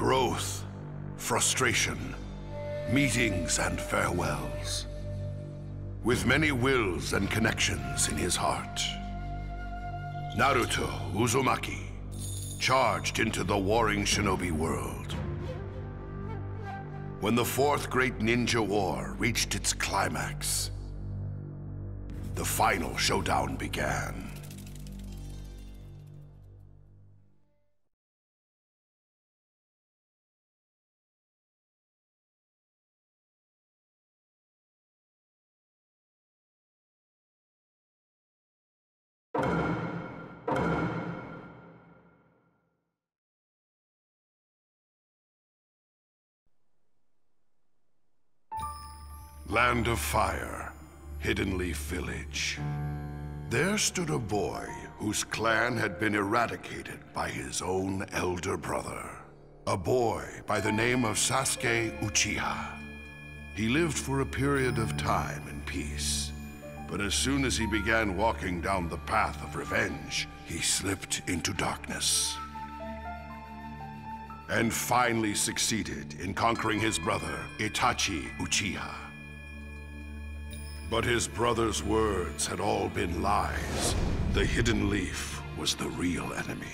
Growth, frustration, meetings and farewells. With many wills and connections in his heart. Naruto Uzumaki charged into the warring shinobi world. When the Fourth Great Ninja War reached its climax, the final showdown began. Land of Fire, Hidden Leaf Village. There stood a boy whose clan had been eradicated by his own elder brother. A boy by the name of Sasuke Uchiha. He lived for a period of time in peace. But as soon as he began walking down the path of revenge, he slipped into darkness. And finally succeeded in conquering his brother, Itachi Uchiha. But his brother's words had all been lies. The Hidden Leaf was the real enemy.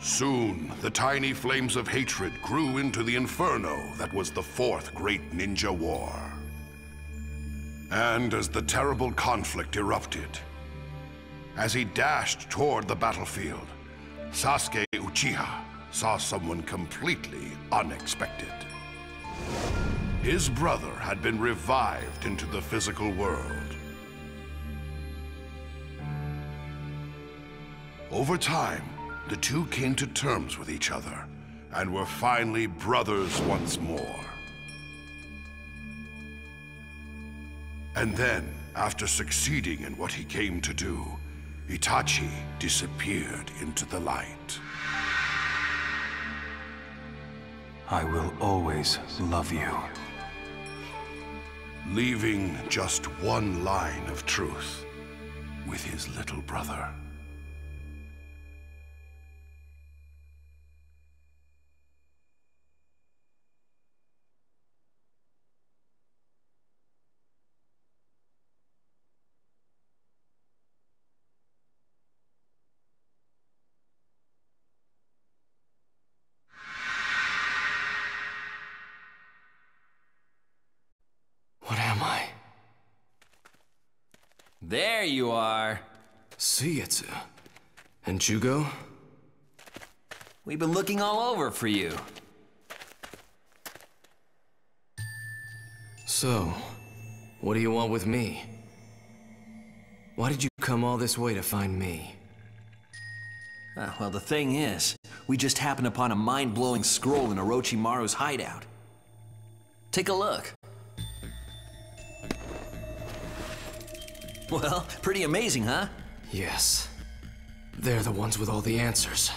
Soon, the tiny flames of hatred grew into the inferno that was the Fourth Great Ninja War. And as the terrible conflict erupted, as he dashed toward the battlefield, Sasuke Uchiha saw someone completely unexpected. His brother had been revived into the physical world. Over time, the two came to terms with each other and were finally brothers once more. And then, after succeeding in what he came to do, Itachi disappeared into the light. I will always love you leaving just one line of truth with his little brother. There you are. Suigetsu. And Jugo? We've been looking all over for you. So, what do you want with me? Why did you come all this way to find me? Uh, well, the thing is, we just happened upon a mind-blowing scroll in Orochimaru's hideout. Take a look. Well, pretty amazing, huh? Yes. They're the ones with all the answers.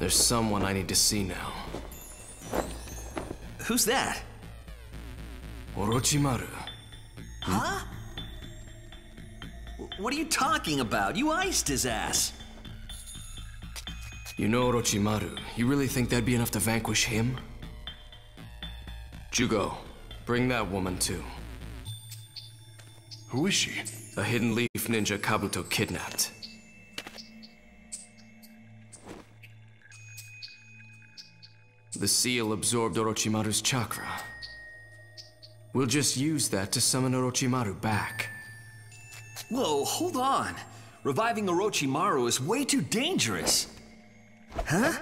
There's someone I need to see now. Who's that? Orochimaru. Huh? What are you talking about? You iced his ass. You know Orochimaru. You really think that'd be enough to vanquish him? Jugo, bring that woman too. Who is she? A hidden leaf ninja Kabuto kidnapped. The seal absorbed Orochimaru's chakra. We'll just use that to summon Orochimaru back. Whoa, hold on. Reviving Orochimaru is way too dangerous. Huh?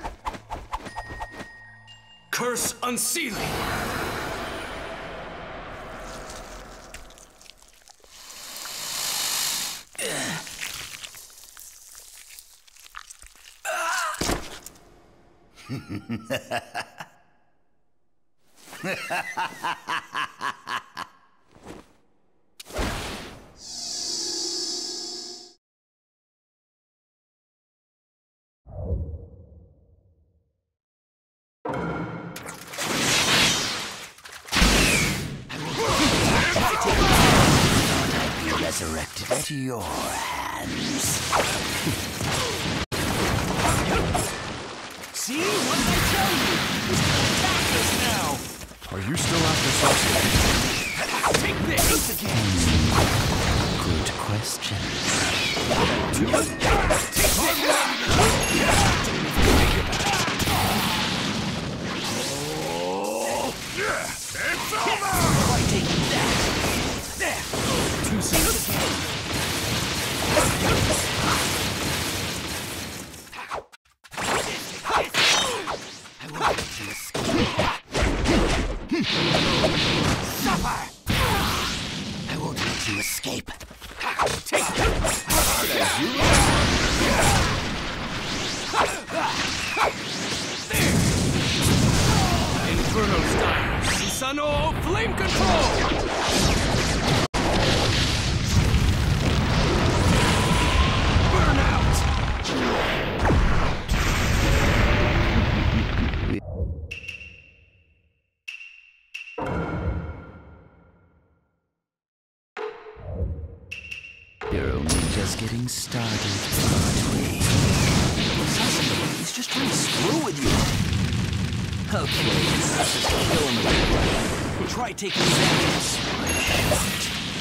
Curse unsealing! Resurrected at your hands. See? Are you still after something? Take this! again! Good question. Try taking that! There! Too soon again! Just getting started, aren't? He's just trying to screw with you. Okay, let's just kill him. Try taking that.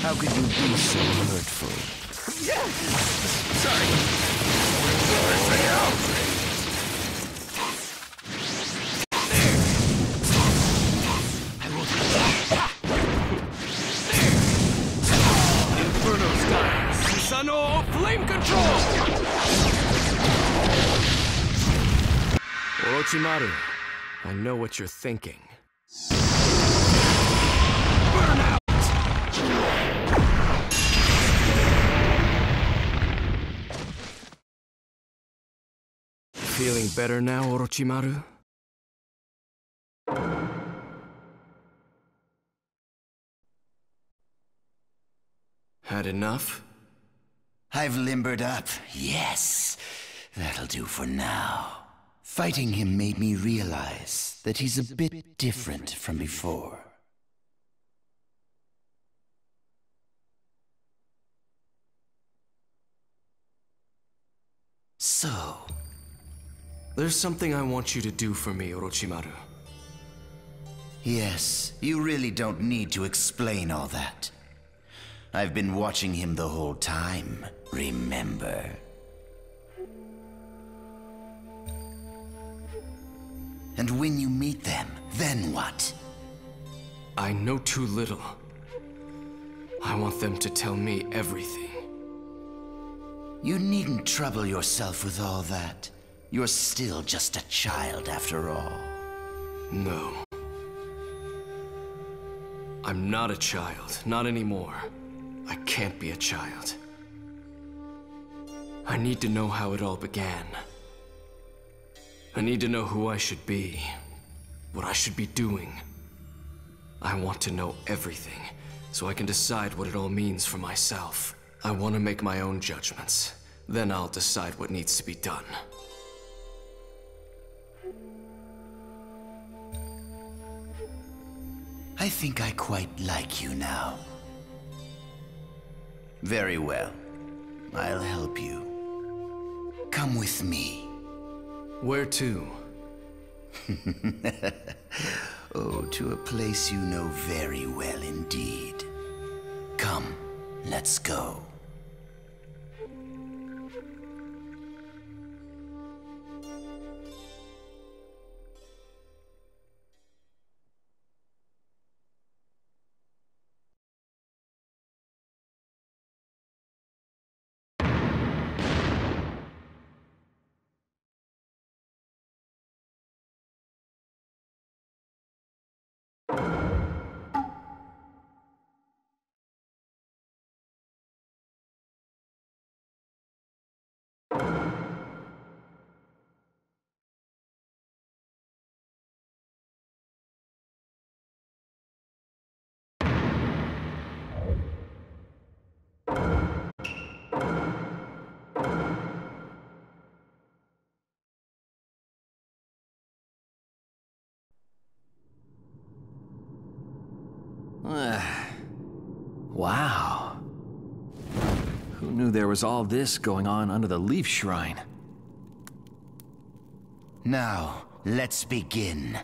How could you be so hurtful? Inferno Orochimaru, I know what you're thinking. Burn out! Feeling better now, Orochimaru? Had enough? I've limbered up, yes. That'll do for now. Fighting him made me realize that he's a bit different from before. So, There's something I want you to do for me, Orochimaru. yes, you really don't need to explain all that. I've been watching him the whole time, remember? And when you meet them, then what? I know too little. I want them to tell me everything. You needn't trouble yourself with all that. You're still just a child after all. No. I'm not a child, not anymore. I can't be a child. I need to know how it all began. I need to know who I should be, what I should be doing. I want to know everything, so I can decide what it all means for myself. I want to make my own judgments. Then I'll decide what needs to be done. I think I quite like you now. Very well. I'll help you. Come with me. Where to? Oh, to a place you know very well indeed. Come, let's go. Wow. Who knew there was all this going on under the Leaf Shrine? Now, let's begin.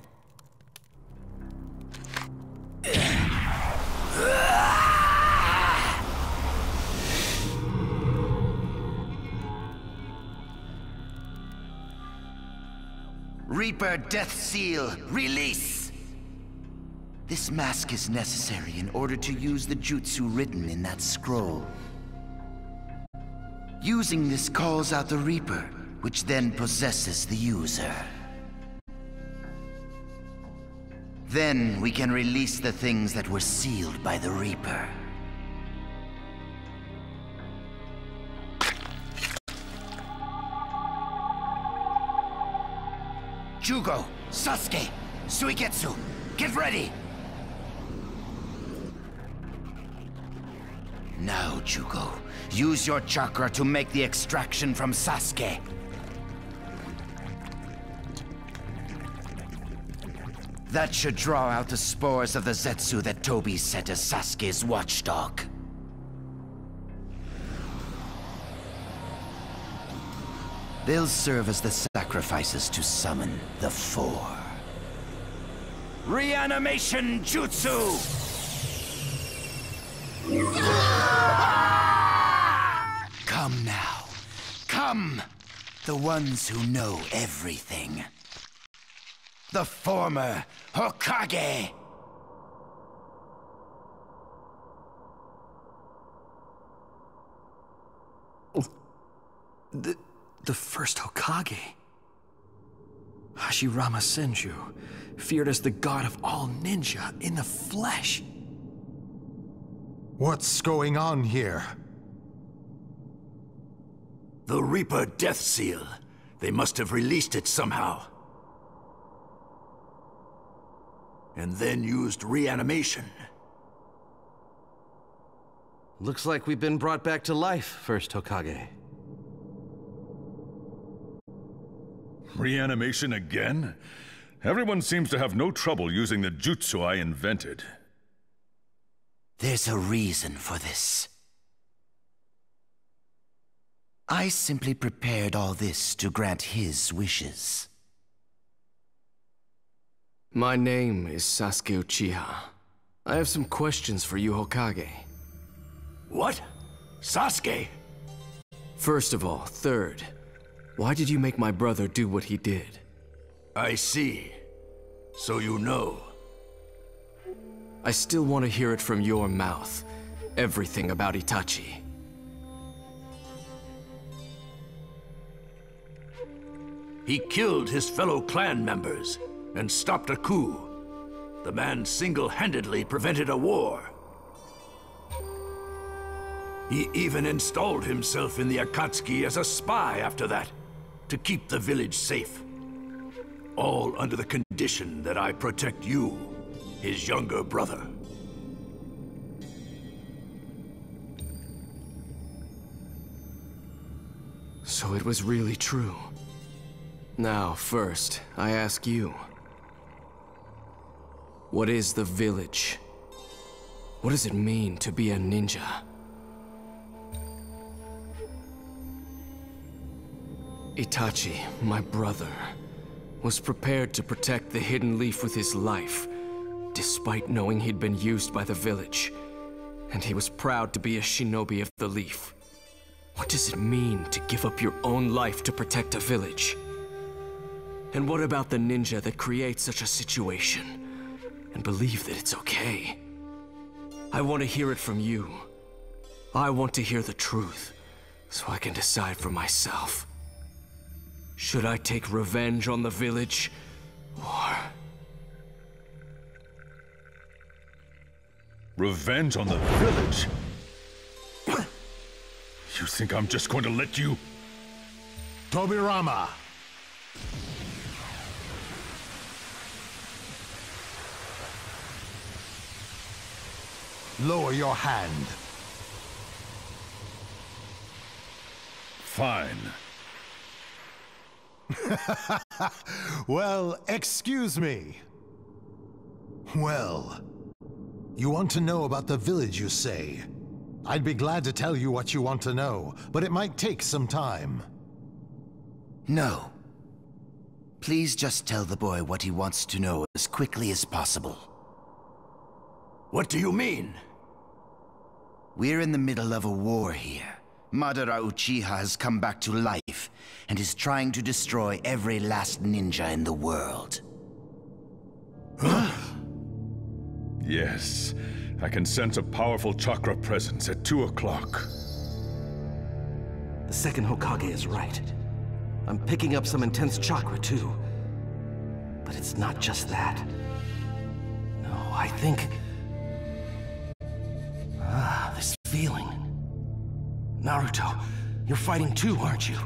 Reaper Death Seal, release! This mask is necessary in order to use the jutsu written in that scroll. Using this calls out the Reaper, which then possesses the user. Then we can release the things that were sealed by the Reaper. Jugo, Sasuke, Suigetsu, get ready! Now, Jugo, use your chakra to make the extraction from Sasuke. That should draw out the spores of the Zetsu that Tobi set as Sasuke's watchdog. They'll serve as the sacrifices to summon the Four. Reanimation Jutsu! Come now. Come! The ones who know everything. The former Hokage! The, the first Hokage. Hashirama Senju, feared as the god of all ninja in the flesh. What's going on here? The Reaper Death Seal. They must have released it somehow. And then used reanimation. Looks like we've been brought back to life, First Hokage. Reanimation again? Everyone seems to have no trouble using the jutsu I invented. There's a reason for this. I simply prepared all this to grant his wishes. My name is Sasuke Uchiha. I have some questions for you, Hokage. What? Sasuke? First of all, third, why did you make my brother do what he did? I see. So you know. I still want to hear it from your mouth. Everything about Itachi. He killed his fellow clan members and stopped a coup. The man single-handedly prevented a war. He even installed himself in the Akatsuki as a spy after that, to keep the village safe. All under the condition that I protect you, his younger brother. So it was really true. Now, first, I ask you. What is the village? What does it mean to be a ninja? Itachi, my brother, was prepared to protect the Hidden Leaf with his life, despite knowing he'd been used by the village. And he was proud to be a shinobi of the Leaf. What does it mean to give up your own life to protect a village? And what about the ninja that creates such a situation and believe that it's okay? I want to hear it from you. I want to hear the truth so I can decide for myself. Should I take revenge on the village or Revenge on the village? You think I'm just going to let you? Tobirama! Lower your hand. Fine. Well, excuse me. Well, you want to know about the village, you say? I'd be glad to tell you what you want to know, but it might take some time. No. Please just tell the boy what he wants to know as quickly as possible. What do you mean? We're in the middle of a war here. Madara Uchiha has come back to life and is trying to destroy every last ninja in the world. Yes, I can sense a powerful chakra presence at two o'clock. The second Hokage is right. I'm picking up some intense chakra, too. But it's not just that. No, I think... Ah, this feeling. Naruto, you're fighting too, aren't you?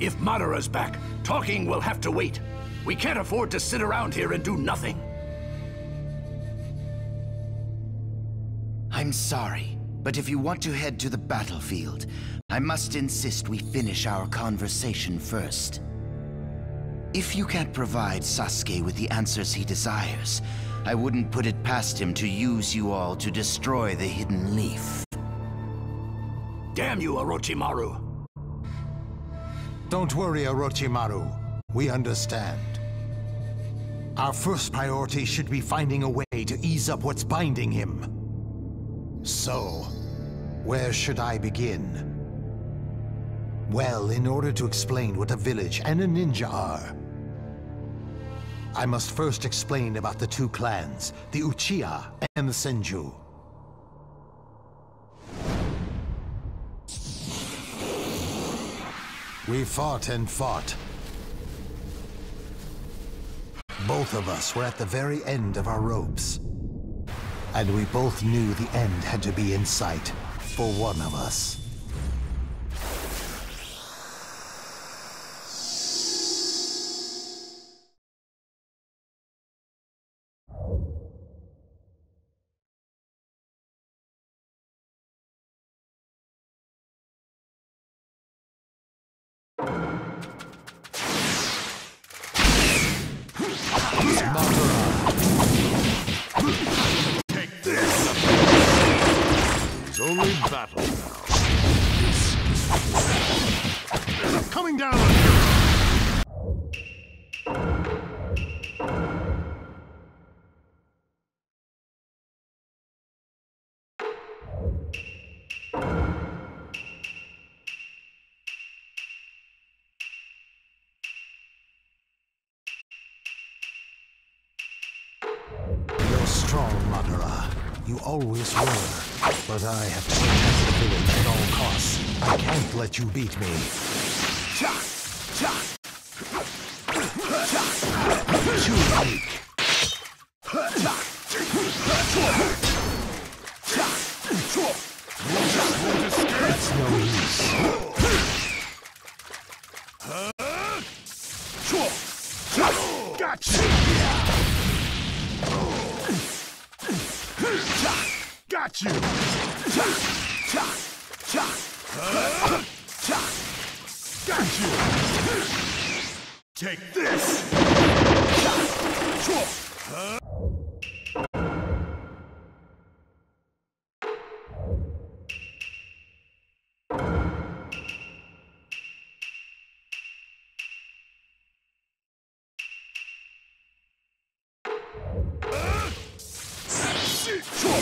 If Madara's back, talking will have to wait. We can't afford to sit around here and do nothing. I'm sorry, but if you want to head to the battlefield, I must insist we finish our conversation first. If you can't provide Sasuke with the answers he desires, I wouldn't put it past him to use you all to destroy the Hidden Leaf. Damn you, Orochimaru! Don't worry, Orochimaru. We understand. Our first priority should be finding a way to ease up what's binding him. So, where should I begin? Well, in order to explain what a village and a ninja are, I must first explain about the two clans, the Uchiha and the Senju. We fought and fought. Both of us were at the very end of our ropes. And we both knew the end had to be in sight for one of us. Battle. I'm coming down on you! You're strong, Madara. You always were. But I have to protect the village at all costs. I can't let you beat me. Too weak.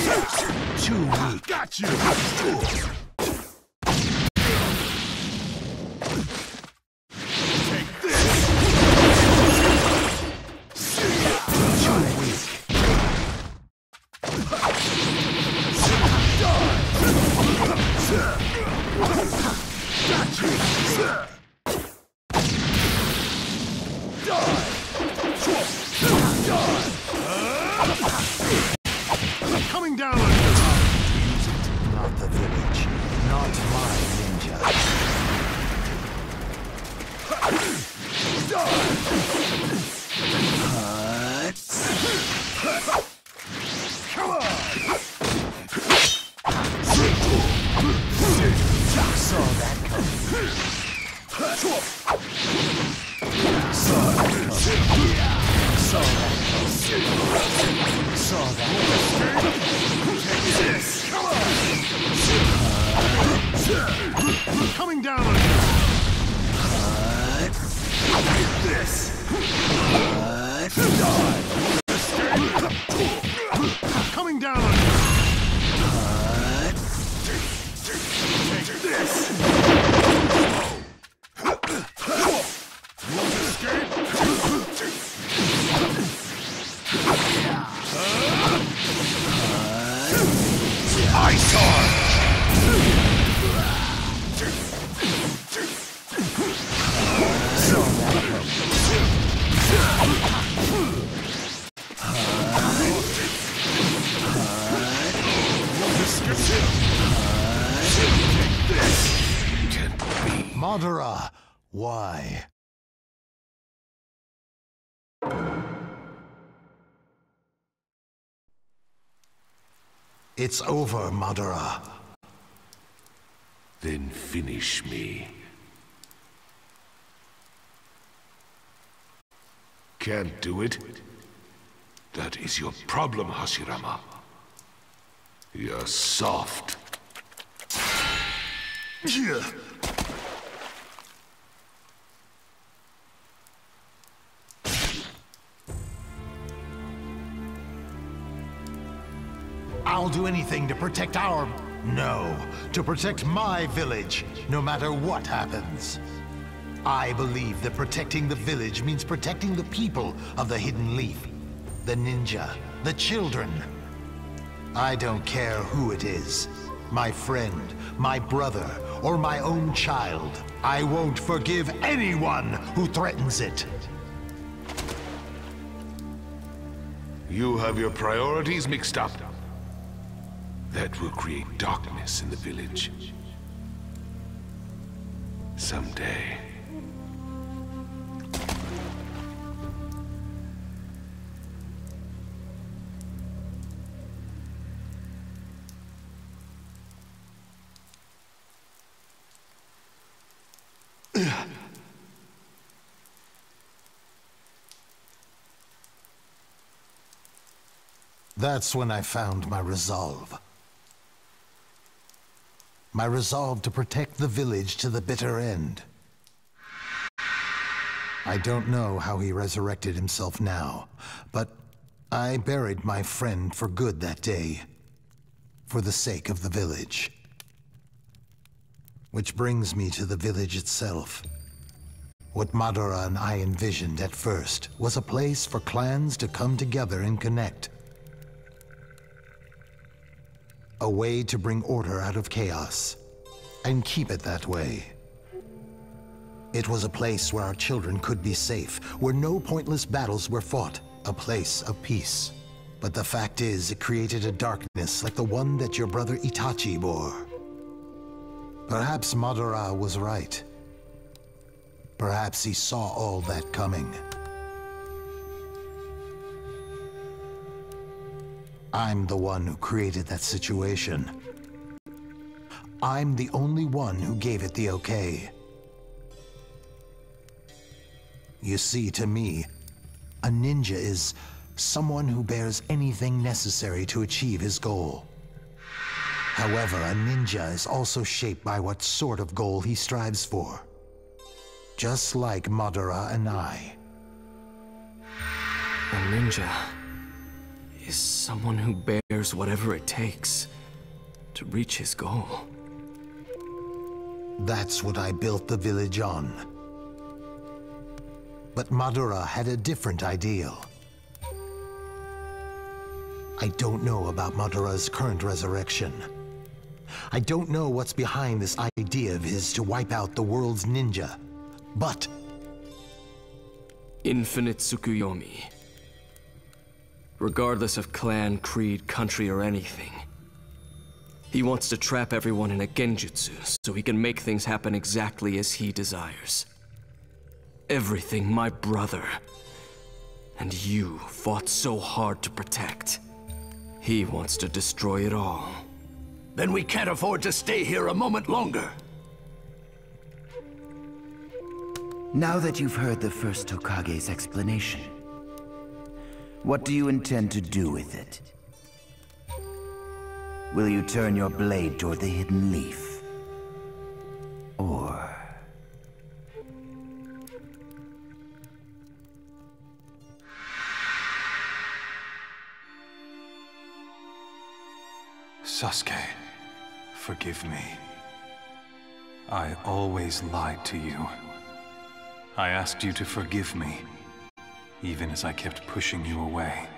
Too weak. Got you! Coming down on you! Cut. Take this! Cut. Die! Coming down on you! Madara, why? It's over, Madara. Then finish me. Can't do it? That is your problem, Hashirama. You're soft. I'll do anything to protect our... No, to protect my village, no matter what happens. I believe that protecting the village means protecting the people of the Hidden Leaf. The ninja, the children. I don't care who it is. My friend, my brother, or my own child. I won't forgive anyone who threatens it. You have your priorities mixed up. That will create darkness in the village. Someday. That's when I found my resolve. My resolve to protect the village to the bitter end. I don't know how he resurrected himself now, but I buried my friend for good that day. For the sake of the village. Which brings me to the village itself. What Madara and I envisioned at first was a place for clans to come together and connect. A way to bring order out of chaos, and keep it that way. It was a place where our children could be safe, where no pointless battles were fought, a place of peace. But the fact is, it created a darkness like the one that your brother Itachi bore. Perhaps Madara was right. Perhaps he saw all that coming. I'm the one who created that situation. I'm the only one who gave it the okay. You see, to me, a ninja is someone who bears anything necessary to achieve his goal. However, a ninja is also shaped by what sort of goal he strives for. Just like Madara and I. A ninja is someone who bears whatever it takes to reach his goal. That's what I built the village on. But Madara had a different ideal. I don't know about Madara's current resurrection. I don't know what's behind this idea of his to wipe out the world's ninja. But... Infinite Tsukuyomi. Regardless of clan, creed, country, or anything. He wants to trap everyone in a genjutsu so he can make things happen exactly as he desires. Everything my brother and you fought so hard to protect. He wants to destroy it all. Then we can't afford to stay here a moment longer. Now that you've heard the first Hokage's explanation, what do you intend to do with it? Will you turn your blade toward the hidden leaf? Or... Sasuke, forgive me. I always lied to you. I asked you to forgive me, even as I kept pushing you away.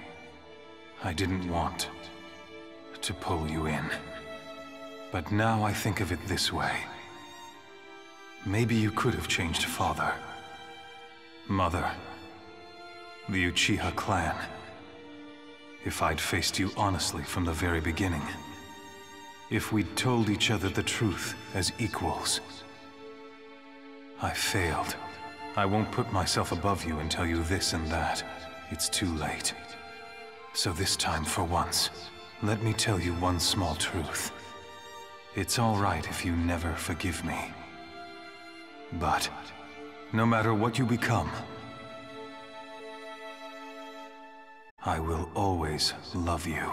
I didn't want to pull you in. But now I think of it this way. Maybe you could have changed father, mother, the Uchiha clan, if I'd faced you honestly from the very beginning. If we'd told each other the truth as equals. I failed. I won't put myself above you and tell you this and that. It's too late. So this time, for once, let me tell you one small truth. It's all right if you never forgive me. But, no matter what you become, I will always love you.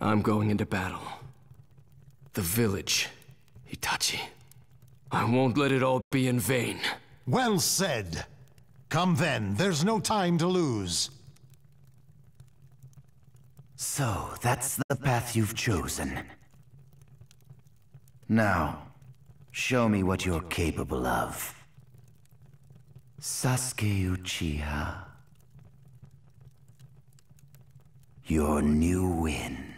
I'm going into battle. The village, Itachi. I won't let it all be in vain. Well said. Come then, there's no time to lose. So, that's the path you've chosen. Now, show me what you're capable of. Sasuke Uchiha. Your new win.